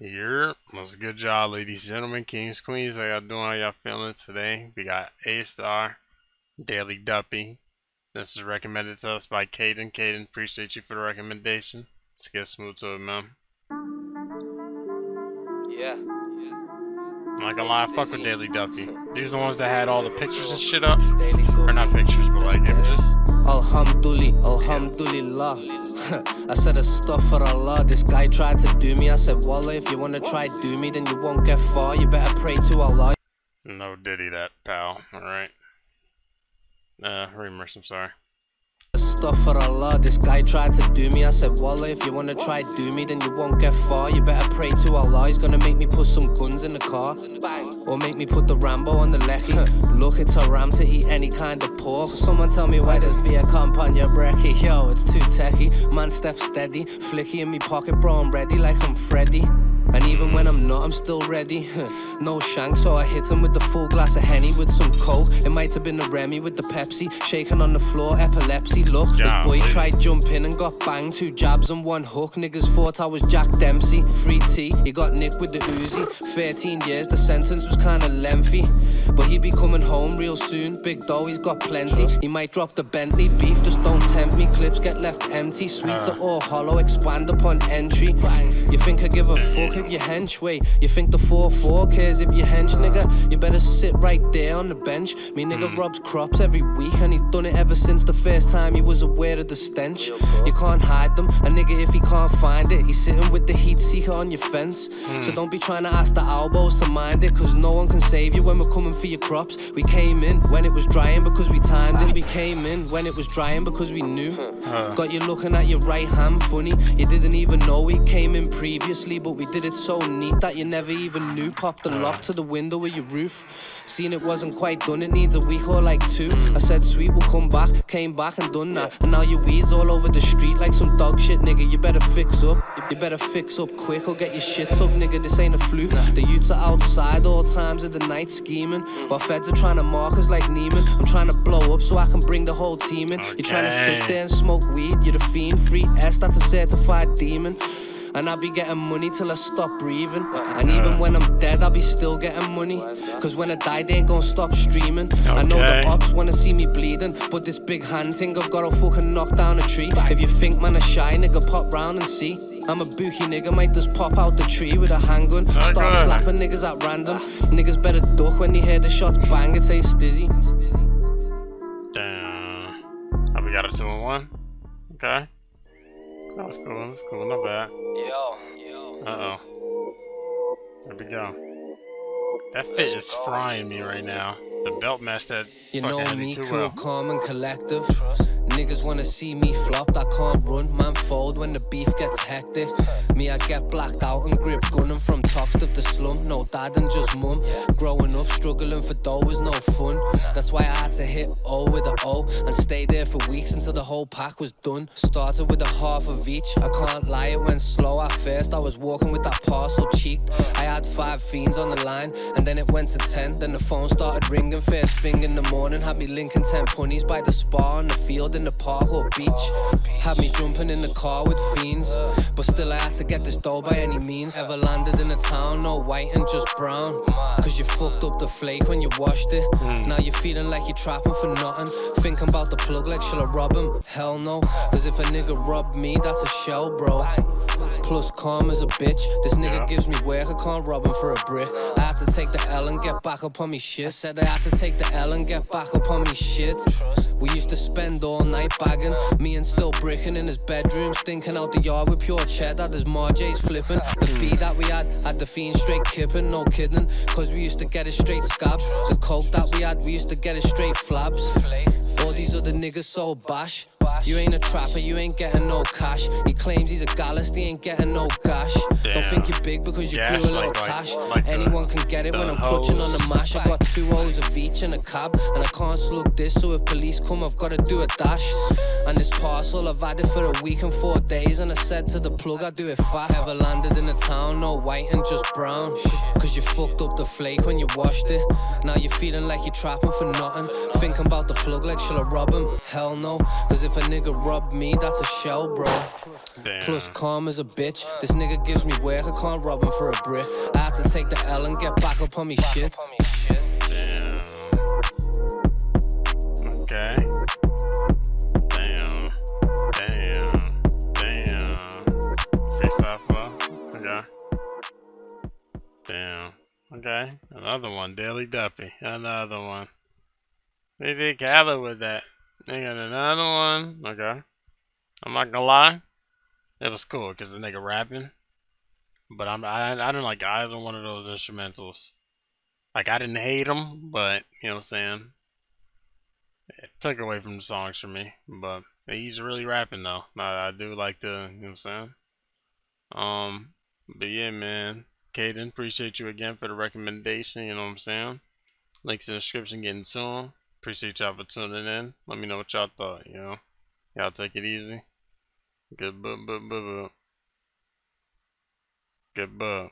What's a good job, ladies, and gentlemen, kings, queens. How y'all doing? How y'all feeling today? We got Aystar, Daily Duppy. This is recommended to us by Caden. Caden, appreciate you for the recommendation. Let's get smooth to it, man. Yeah. I'm not gonna lie, I fuck with Daily Duppy. These are the ones that had all the pictures and shit up. Or not pictures, but like images. Alhamdulillah, Alhamdulillah. I said a stuff for Allah. This guy tried to do me. I said, Wallah, if you wanna try do me, then you won't get far. You better pray to Allah. No Diddy that, pal. Alright. Uh, remorse, I'm sorry. Stuff for Allah. This guy tried to do me. I said, Wallah, if you wanna try do me, then you won't get far. You better pray to Allah. He's gonna make me put some guns in the car. Or make me put the Rambo on the lecky. Look, it's a ram to eat any kind of pork. Someone tell me why there's beer comp on your brekkie. Yo, it's too techy. Man, step steady. Flicky in me pocket, bro. I'm ready like I'm Freddy. And even when I'm not, I'm still ready. no shank, so I hit him with the full glass of Henny with some coke. It might have been the Remy with the Pepsi. Shaking on the floor, epilepsy. Look, this boy tried jumping and got banged. Two jabs and one hook. Niggas thought I was Jack Dempsey. Free T, he got nicked with the Uzi. 13 years, the sentence was kinda lengthy. But he be coming home real soon. Big dough, he's got plenty. He might drop the Bentley beef, just don't tempt me. Clips get left empty. Sweets are all hollow, expand upon entry. You think I give a fuck if you hench? Wait, you think the 4-4 cares if you hench, nigga? You better sit right there on the bench. Me nigga mm. robs crops every week, and he's done it ever since the first time he was aware of the stench. You can't hide them. A nigga, if he can't find it, he's sitting with the heat seeker on your fence. So mm. don't be trying to ask the elbows to mind it, cause no one can save you when we're coming for your crops. We came in when it was drying because we timed it. We came in when it was drying because we knew. Got you looking at your right hand funny. You didn't even know we came in previously, but we did it so neat that you never even knew. Popped the lock to the window of your roof. Seen it wasn't quite done, it needs a week or like two. I said, sweet, we'll come back. Came back and done that. And now your weeds all over the street like some dog shit, nigga. You better fix up. You better fix up quick or get your shit took, nigga. This ain't a fluke. The youths are outside all times of the night scheming. While feds are trying to mark us like Neymar. I'm trying to blow up so I can bring the whole team in. You're trying to sit there and smoke weed. You're the fiend, free S, that's a certified demon. And I'll be getting money till I stop breathing. And even when I'm dead, I'll be still getting money. Cause when I die, they ain't gonna stop streaming. I know the Okay. ops wanna see me bleeding. But this big hand thing, I've gotta fucking knock down a tree. If you think man, a shy nigga, pop round and see. I'm a bookie nigga, might just pop out the tree with a handgun. Start Okay. slapping niggas at random. Niggas better duck when they hear the shots bang, it say stizzy. Damn. Oh, we got a two and one. Okay. That was cool. That's cool. Not bad. Yo, yo. Uh oh. There we go. That fit is frying me right now. The belt match that You know me, cool, well. calm, and collective. Trust. Niggas wanna see me flopped, I can't run, man fold when the beef gets hectic. Me, I get blacked out and grip gunning from tops of the slum. No dad and just mum. Growing up, struggling for dough was no fun. That's why I had to hit O with a O and stay there for weeks until the whole pack was done. Started with a half of each. I can't lie, it went slow at first. I was walking with that parcel cheeked. I had five fiends on the line, and then it went to ten. Then the phone started ringing first thing in the morning. Had me linking ten punnies by the spa on the field in the park or beach. Had me jumping in the car with fiends, but still I had to get this dough by any means. Ever landed in a town, no white and just brown. Cause you fucked up the flake when you washed it. Hmm. Now you're feeling like you're trapping for nothing. Thinking about the plug like, shall I rob him? Hell no. Cause if a nigga robbed me, that's a shell, bro. Plus, calm as a bitch. This nigga Yeah. gives me work, I can't rob him for a brick. I had to take the L and get back up on me shit. I said I had to take the L and get back up on me shit. We used to spend all night bagging. Me and still bricking in his bedroom, stinking out the yard with pure cheddar. There's Marjay's flipping. The beat that we had had the fiend straight kipping, no kidding. Cause we used to get it straight scab. The coke that we had, we used to get it straight flabs. All these other niggas so bash. You ain't a trapper, you ain't getting no cash. He claims he's a gallus, he ain't getting no gash. Don't think you're big because you Gash grew a little like- cash. like the- Anyone can get it when I'm clutching on the hose. mash. I got two O's of each in a cab, and I can't slug this, so if police come, I've gotta do a dash. And this parcel, I've had it for a week and four days. And I said to the plug, I do it fast. Ever landed in a town, no white and just brown. Cause you fucked up the flake when you washed it. Now you're feeling like you're trapping for nothing. Thinking about the plug like, shall I rob him? Hell no. Cause if a nigga robbed me, that's a shell, bro. Damn. Plus, calm as a bitch. This nigga gives me work, I can't rob him for a brick. I had to take the L and get back up on me shit. Damn. Okay. Damn. Damn. Damn. Freestyle flow. Okay. Damn. Okay. Another one. Daily Duppy. Another one. They did Khaled with that. They got another one. Okay. I'm not gonna lie. It was cool because the nigga rapping. But I'm I I didn't like either one of those instrumentals. Like I didn't hate them, but you know what I'm saying. It took away from the songs for me, but he's really rapping though. I, I do like the, you know what I'm saying. Um, but yeah, man, Caden, appreciate you again for the recommendation. You know what I'm saying. Links in the description. Getting soon. Appreciate y'all for tuning in. Let me know what y'all thought. You know, y'all take it easy. Good, but, but, but, but. Good, but.